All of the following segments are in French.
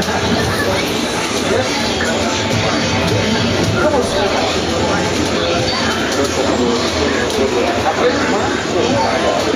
Come on.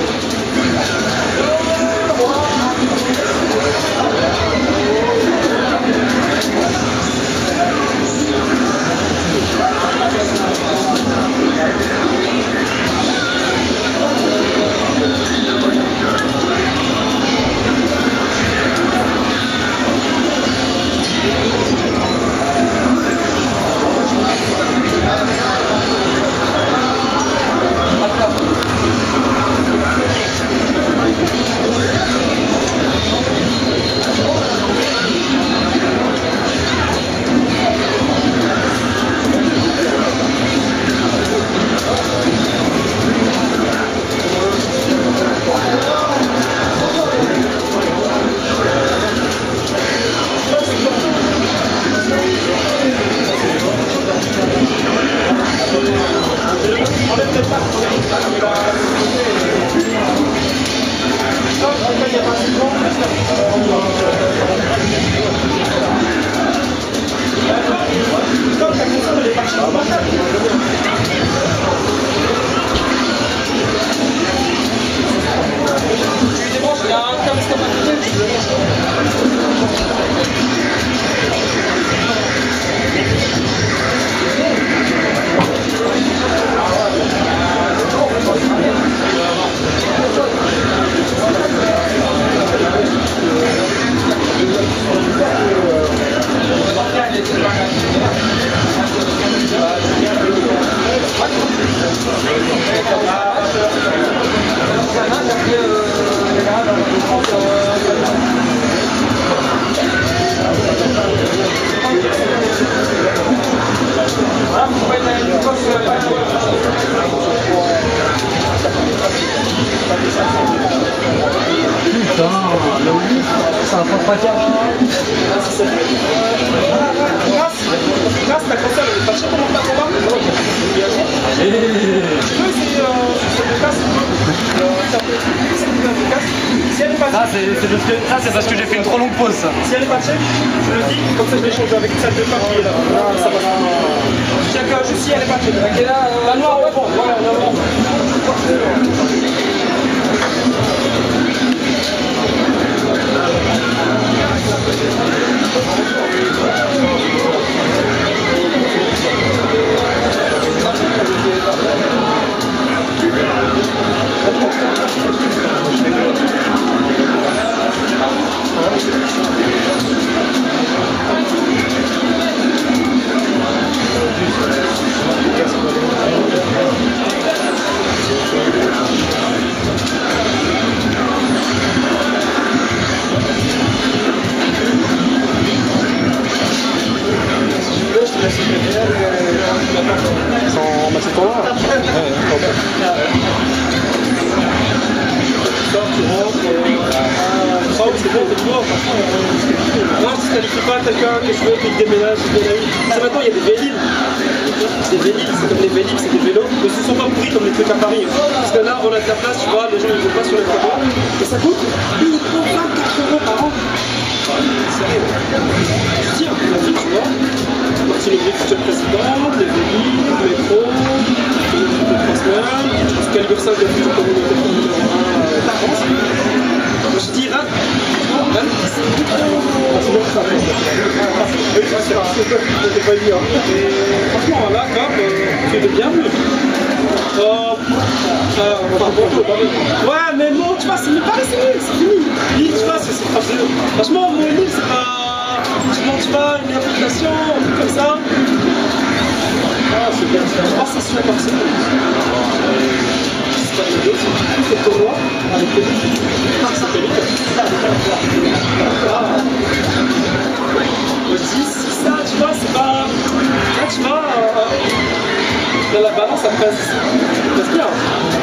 Ça, c'est parce que j'ai fait une trop longue pause. Ça. Si elle est pas check, je le dis, comme ça je l'échange avec celle de femme qui est là. Non, ça va. Check juste si elle est pas check. La noire, ouais, bon, voilà, on a Sans match de tournoi c'est bon, c'est bon, Moi, si ça ne pas quelqu'un que je veux qu'il déménage, c'est maintenant, il y a des véliles. C'est des véliles, c'est comme des véliles, c'est des vélos, mais ce ne sont pas pourris comme les trucs à Paris. Parce que là, on a de la place, tu vois, les gens ils ne vont pas sur les travaux. Et ça coûte uniquement 24 euros par an. Tiens, la tu vois. Futur président, les véliles, le métro, le transfert, Calibre 5, la future communauté numéro 1 de France. Je c'était pas évident. Et franchement, là, comme, tu es ouais, mais bon, tu vois, c'est pas c'est fini. Tu vois, c'est Franchement, mon île, c'est pas. Tu montes pas une application, un truc comme ça. Ah, c'est bien. Je pense que c'est sur la partie. C'est pour moi, avec ça. Je dis, si ça, tu vois, c'est pas. Tu vois, dans la balance, ça passe, ça bien.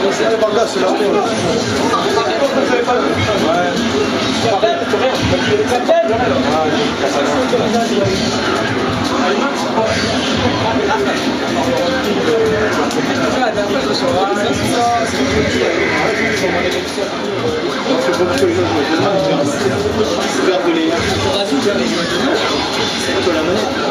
Vas-y. C'était Vargas, c'est la il